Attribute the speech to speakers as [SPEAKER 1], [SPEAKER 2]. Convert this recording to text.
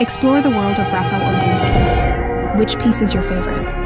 [SPEAKER 1] Explore the world of Raphael Oldinski. Which piece is your favorite?